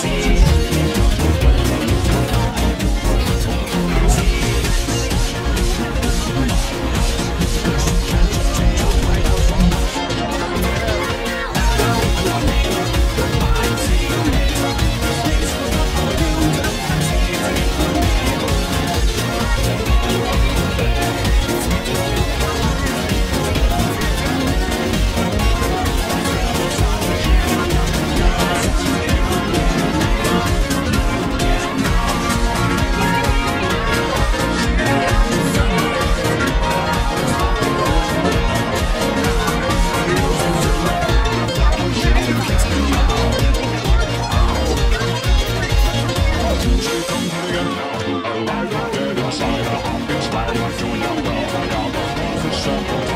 see. Insider, insider, inspired by doing your well, we are the first